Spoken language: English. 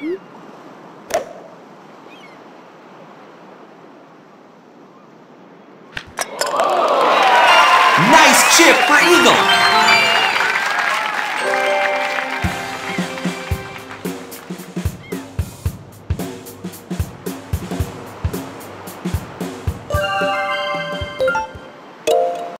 Nice chip for Eagle!